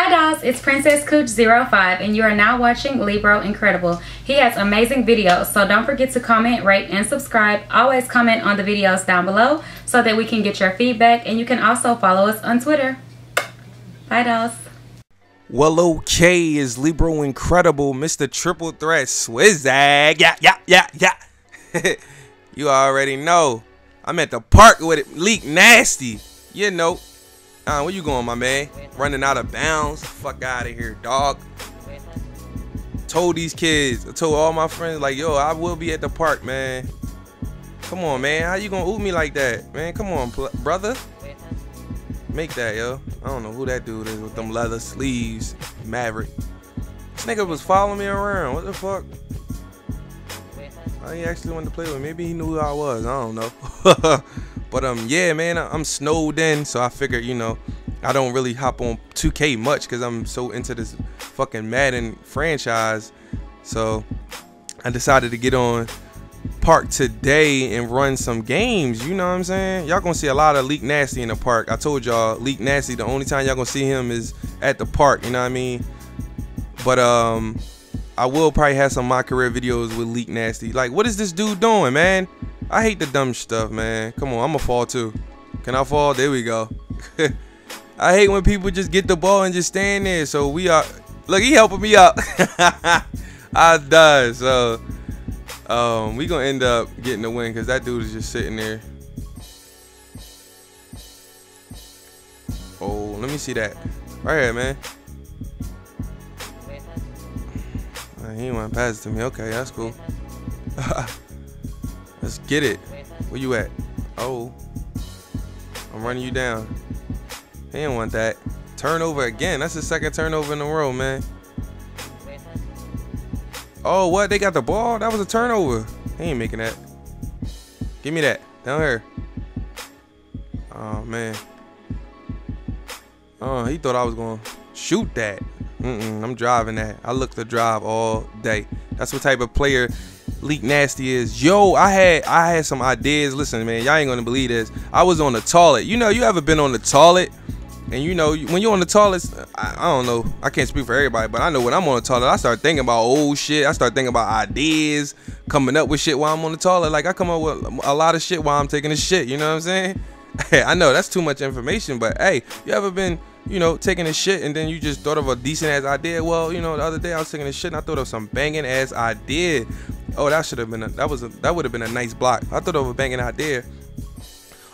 Hi dolls, it's Princess Kooch05 and you are now watching Libro Incredible. He has amazing videos, so don't forget to comment, rate, and subscribe. Always comment on the videos down below so that we can get your feedback and you can also follow us on Twitter. Bye dolls. Well, okay, is Libro Incredible, Mr. Triple Threat Swizzag. Yeah, yeah, yeah, yeah. you already know. I'm at the park with it, Leak Nasty. You know. Uh, where you going, my man? Running out of bounds. Fuck out of here, dog. Told these kids, I told all my friends, like, yo, I will be at the park, man. Come on, man. How you gonna oop me like that? Man, come on, brother. Make that, yo. I don't know who that dude is with them leather sleeves. Maverick. This nigga was following me around. What the fuck? he actually wanted to play with me. Maybe he knew who I was. I don't know. but um, yeah, man, I'm snowed in, so I figured, you know, I don't really hop on 2K much because I'm so into this fucking Madden franchise. So I decided to get on park today and run some games. You know what I'm saying? Y'all gonna see a lot of Leak Nasty in the park. I told y'all, Leak Nasty, the only time y'all gonna see him is at the park. You know what I mean? But um, I will probably have some my career videos with Leak Nasty. Like, what is this dude doing, man? I hate the dumb stuff, man. Come on, I'm gonna fall too. Can I fall? There we go. I hate when people just get the ball and just stand there. So we are. Look, he helping me out. I died. So um, we gonna end up getting the win because that dude is just sitting there. Oh, let me see that. Right here, man. he went past to me. Okay, that's cool. Let's get it. Where you at? Oh. I'm running you down. He didn't want that. Turnover again. That's the second turnover in a row, man. Oh, what? They got the ball? That was a turnover. He ain't making that. Give me that. Down here. Oh, man. Oh, he thought I was going to shoot that. Mm-mm, I'm driving that. I look to drive all day. That's what type of player Leak Nasty is. Yo, I had I had some ideas. Listen, man, y'all ain't gonna believe this. I was on the toilet. You know, you ever been on the toilet? And you know, when you're on the toilet, I, I, don't know. I can't speak for everybody, but I know when I'm on the toilet, I start thinking about old shit. I start thinking about ideas, coming up with shit while I'm on the toilet. Like I come up with a lot of shit while I'm taking a shit. You know what I'm saying? I know that's too much information, but hey, you ever been you know, taking a shit and then you just thought of a decent ass idea. Well, you know, the other day I was taking a shit and I thought of some banging ass idea. Oh, that should have been a, that was a, that would have been a nice block. I thought of a banging idea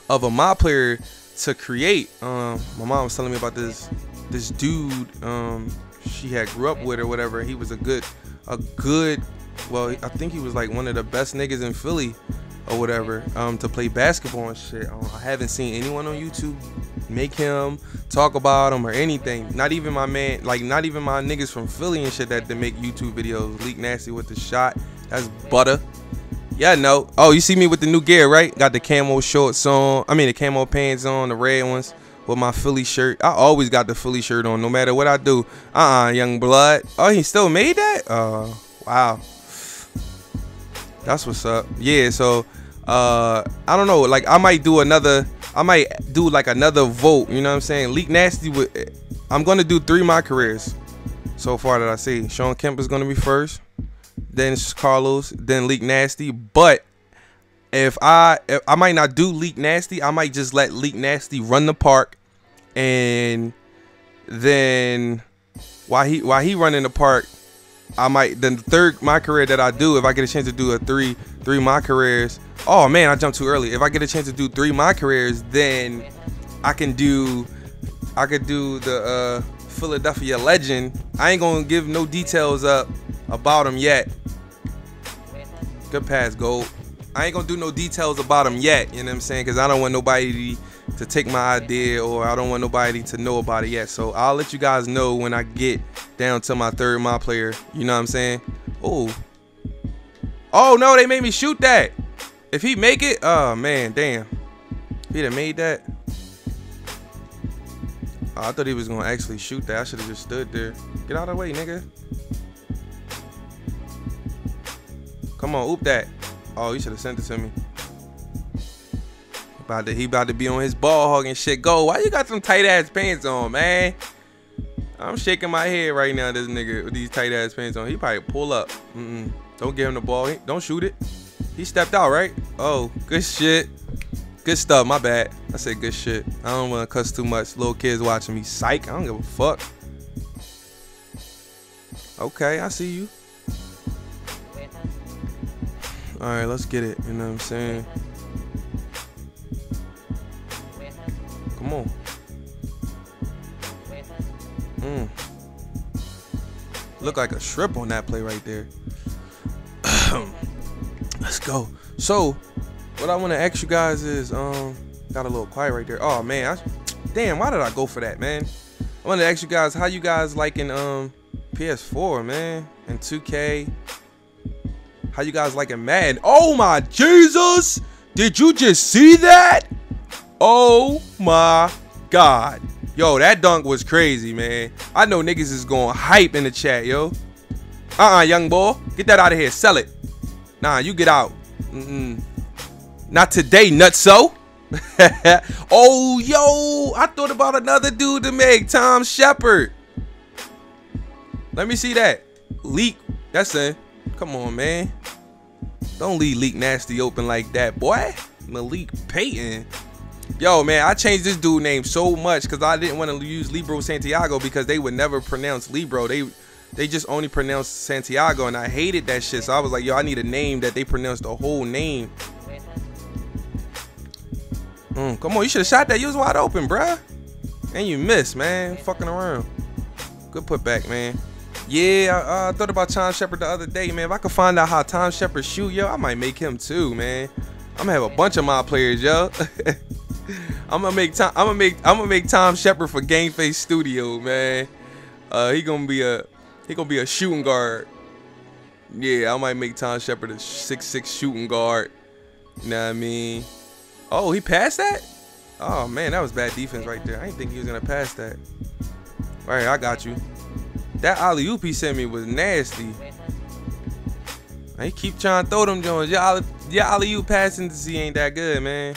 of a mob player to create. Um, my mom was telling me about this this dude um, she had grew up with or whatever. He was a good a good well, I think he was like one of the best niggas in Philly or whatever um, to play basketball and shit. Um, I haven't seen anyone on YouTube make him talk about him or anything. Not even my man, like not even my niggas from Philly and shit that they make YouTube videos. Leak nasty with the shot. That's butter. Yeah, no. Oh, you see me with the new gear, right? Got the camo shorts on. I mean the camo pants on, the red ones with my Philly shirt. I always got the Philly shirt on, no matter what I do. Uh-uh, young blood. Oh, he still made that? Uh, wow. That's what's up. Yeah, so uh I don't know, like I might do another I might do like another vote, you know what I'm saying? Leak Nasty with I'm gonna do three my careers so far that I see. Shawn Kemp is gonna be first, then Carlos, then Leak Nasty. But if I if I might not do Leak Nasty, I might just let Leak Nasty run the park and then while he while he running the park, I might then the third my career that I do, if I get a chance to do a three three my careers. Oh man, I jumped too early. If I get a chance to do three my careers, then I can do I could do the uh, Philadelphia legend. I ain't gonna give no details up about him yet. Good pass, gold. I ain't gonna do no details about him yet. You know what I'm saying? Because I don't want nobody to take my idea or I don't want nobody to know about it yet. So I'll let you guys know when I get down to my third my player. You know what I'm saying? Oh. Oh no, they made me shoot that. If he make it, oh man, damn. If he'd have made that. Oh, I thought he was gonna actually shoot that. I should have just stood there. Get out of the way, nigga. Come on, oop that. Oh, you should have sent it to me. About to, he about to be on his ball hog and shit. Go. Why you got some tight ass pants on, man? I'm shaking my head right now. This nigga with these tight ass pants on. He probably pull up. Mm-mm. Don't give him the ball. Don't shoot it. He stepped out, right? Oh, good shit. Good stuff. My bad. I said good shit. I don't want to cuss too much. Little kids watching me. Psych. I don't give a fuck. Okay, I see you. All right, let's get it. You know what I'm saying? Come on. Mm. Look like a shrimp on that play right there. Let's go. So, what I want to ask you guys is, um, got a little quiet right there. Oh man, I, damn, why did I go for that, man? I want to ask you guys how you guys liking um PS4, man, and 2K. How you guys liking Madden? Oh my Jesus! Did you just see that? Oh my God. Yo, that dunk was crazy, man. I know niggas is going hype in the chat, yo. Uh-uh, young boy. Get that out of here. Sell it. Nah, you get out. Mm-mm. Not today, nutso. oh, yo. I thought about another dude to make. Tom Shepard. Let me see that. Leak. That's it. Come on, man. Don't leave Leak Nasty open like that, boy. Malik Payton. Yo, man, I changed this dude name so much because I didn't want to use Libro Santiago because they would never pronounce Libro. They they just only pronounce Santiago, and I hated that shit. So I was like, yo, I need a name that they pronounce the whole name. Mm, come on, you should have shot that. You was wide open, bruh. And you missed, man. Fucking around. Good putback, man. Yeah, I, uh, thought about Tom Shepard the other day, man. If I could find out how Tom Shepard shoot, yo, I might make him too, man. I'm gonna have a bunch of my players, yo. I'm gonna make Tom. I'm gonna make. I'm gonna make Tom Shepard for Game Face Studio, man. Uh, he gonna be a. He gonna be a shooting guard. Yeah, I might make Tom Shepard a six six shooting guard. You know what I mean? Oh, he passed that? Oh man, that was bad defense right there. I didn't think he was gonna pass that. All right, I got you. That alley oop he sent me was nasty. I keep trying to throw them Jones. Y'all, y'all oop passing to see ain't that good, man.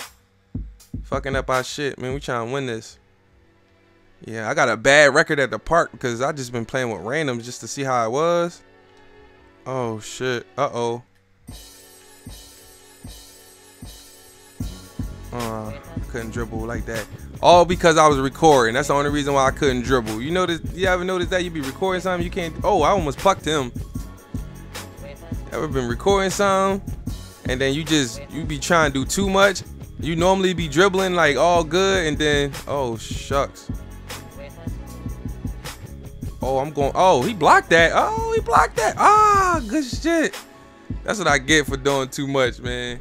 Fucking up our shit, man. We trying to win this. Yeah, I got a bad record at the park because I just been playing with randoms just to see how it was. Oh shit. Uh oh. Uh, couldn't dribble like that. All because I was recording. That's the only reason why I couldn't dribble. You notice? You ever notice that you be recording something you can't? Oh, I almost pucked him. Ever been recording something, and then you just you be trying to do too much. You normally be dribbling like all good, and then oh shucks. Oh, I'm going. Oh, he blocked that. Oh, he blocked that. Ah, good shit. That's what I get for doing too much, man.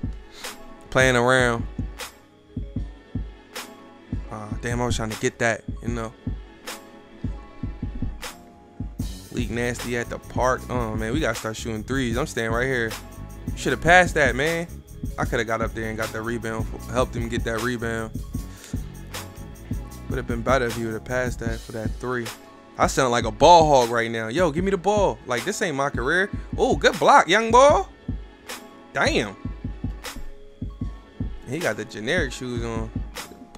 Playing around. Damn, I was trying to get that, you know. Leak nasty at the park. Oh man, we gotta start shooting threes. I'm staying right here. Should have passed that, man. I could have got up there and got that rebound, helped him get that rebound. Would have been better if he would have passed that for that three. I sound like a ball hog right now. Yo, give me the ball. Like, this ain't my career. Oh, good block, young boy. Damn. He got the generic shoes on.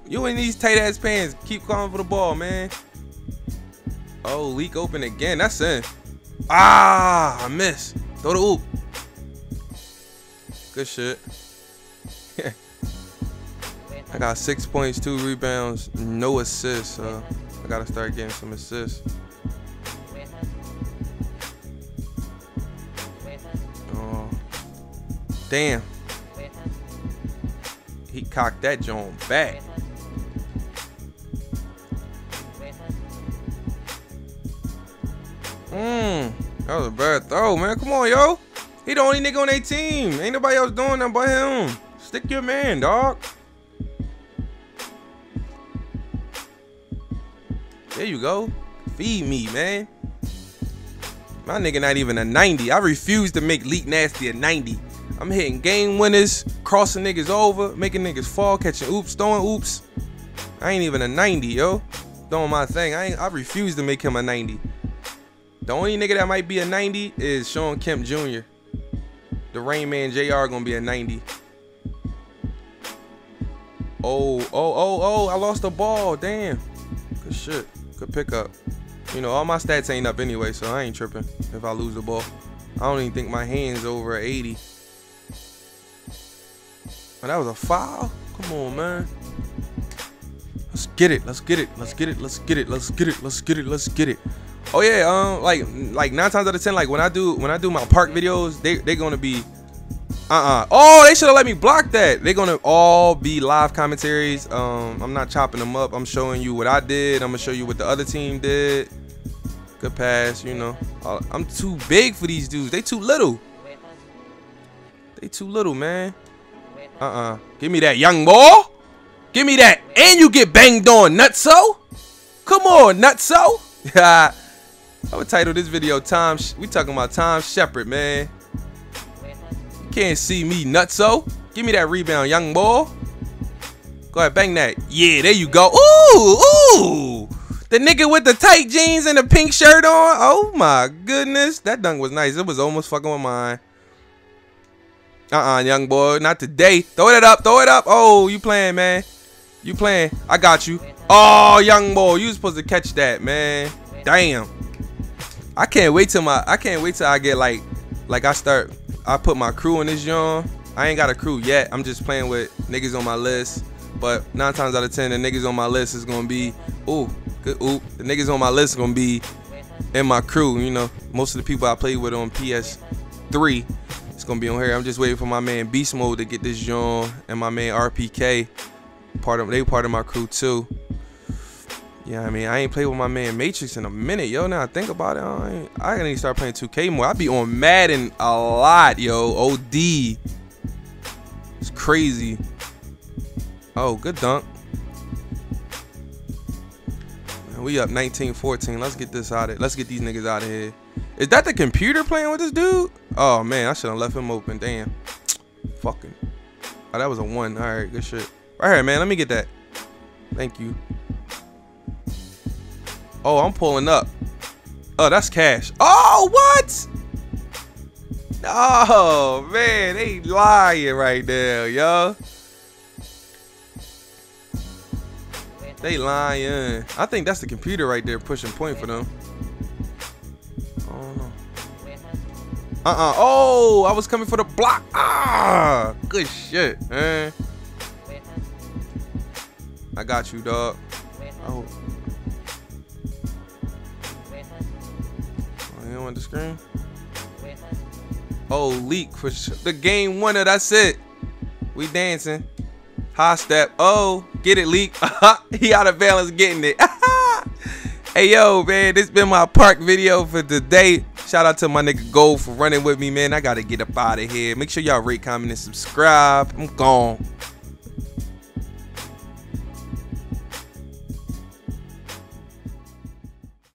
You in these tight ass pants. Keep calling for the ball, man. Oh, leak open again. That's in. Ah, I missed. Throw the oop. Good shit. I got six points, two rebounds, no assists. So I gotta start getting some assists. Oh, damn. He cocked that joint back. Mmm, that was a bad throw, man. Come on, yo. He the only nigga on their team. Ain't nobody else doing that but him. Stick your man, dog. There you go. Feed me, man. My nigga not even a 90. I refuse to make Leak Nasty a 90. I'm hitting game winners, crossing niggas over, making niggas fall, catching oops, throwing oops. I ain't even a 90, yo. Doing my thing. I I refuse to make him a 90. The only nigga that might be a 90 is Shawn Kemp Jr. The Rain Man JR gonna be a 90. Oh, oh, oh, oh, I lost the ball. Damn. Good shit. Good pickup. You know, all my stats ain't up anyway, so I ain't tripping if I lose the ball. I don't even think my hand's over 80. But that was a foul? Come on, man. Let's get it. Let's get it. Let's get it. Let's get it. Let's get it. Let's get it. Let's get it. Oh yeah, um, like like nine times out of ten, like when I do when I do my park videos, they they're gonna be uh-uh. Oh, they should have let me block that. They're gonna all be live commentaries. Um, I'm not chopping them up. I'm showing you what I did. I'm gonna show you what the other team did. Good pass, you know. Uh, I'm too big for these dudes. They too little. They too little, man. Uh-uh. Give me that young boy. Give me that. And you get banged on, nutso. Come on, nutso. I would title this video Tom. We talking about Tom Shepard, man. Can't see me, nutso. Give me that rebound, young boy. Go ahead, bang that. Yeah, there you go. Ooh, ooh. The nigga with the tight jeans and the pink shirt on. Oh my goodness. That dunk was nice. It was almost fucking with mine. Uh-uh, young boy. Not today. Throw it up. Throw it up. Oh, you playing, man. You playing. I got you. Oh, young boy. You supposed to catch that, man. Damn. I can't wait till my I can't wait till I get like like I start I put my crew in this young. I ain't got a crew yet. I'm just playing with niggas on my list. But nine times out of ten, the niggas on my list is gonna be, ooh, good, ooh, the niggas on my list gonna be in my crew. You know, most of the people I play with on PS3, it's gonna be on here. I'm just waiting for my man Beast Mode to get this joint, and my man RPK, part of they part of my crew too. Yeah, I mean, I ain't played with my man Matrix in a minute, yo. Now I think about it, I, I gotta start playing 2K more. I be on Madden a lot, yo. OD. It's crazy. Oh, good dunk. Man, We up 19-14. Let's get this out of Let's get these niggas out of here. Is that the computer playing with this dude? Oh man, I should have left him open. Damn. Fucking. Oh, that was a one. All right, good shit. Right here, man. Let me get that. Thank you. Oh, I'm pulling up. Oh, that's cash. Oh, what? Oh man, they lying right now, yo. They lying. I think that's the computer right there pushing point for them. Oh. Uh-uh. Oh, I was coming for the block. Ah, good shit, man. I got you, dog. Oh. Oh want the screen? Oh, leak for the game winner. Oh, that's it. We dancing. High step. Oh, get it, leak. he out of balance getting it. hey, yo, man, this been my park video for today. Shout out to my nigga Gold for running with me, man. I got to get up out of here. Make sure y'all rate, comment, and subscribe. I'm gone.